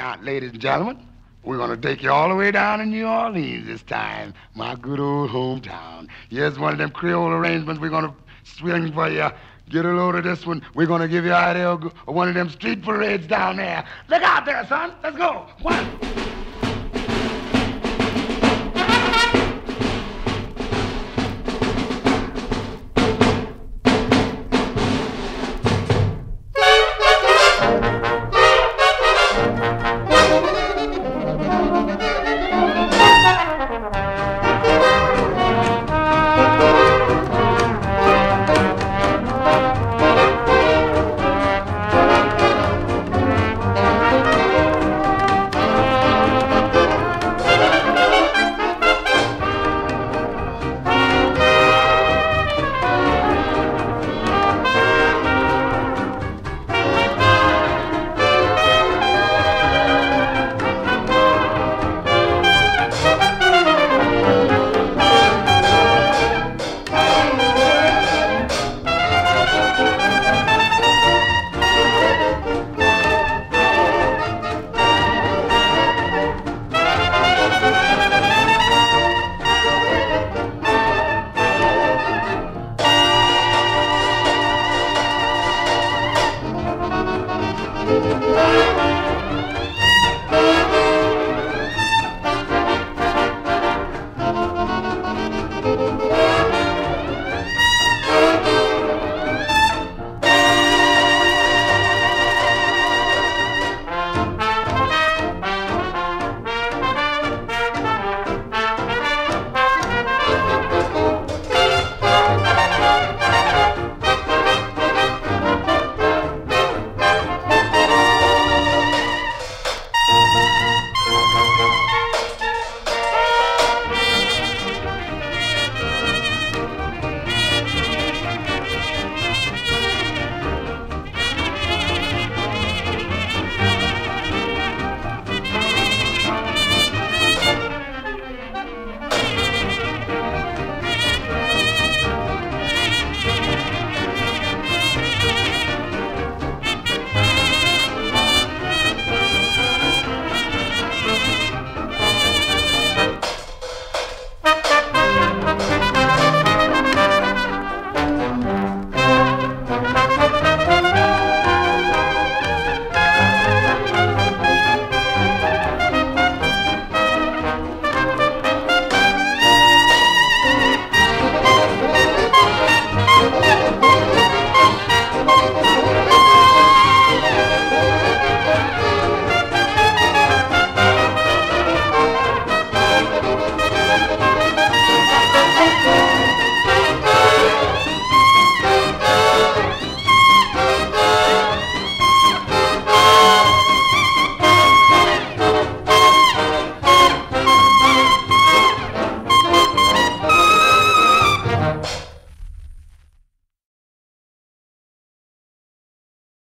Now, ladies and gentlemen, we're going to take you all the way down to New Orleans this time, my good old hometown. Here's one of them Creole arrangements we're going to swing for you. Get a load of this one. We're going to give you idea of one of them street parades down there. Look out there, son. Let's go. One. Música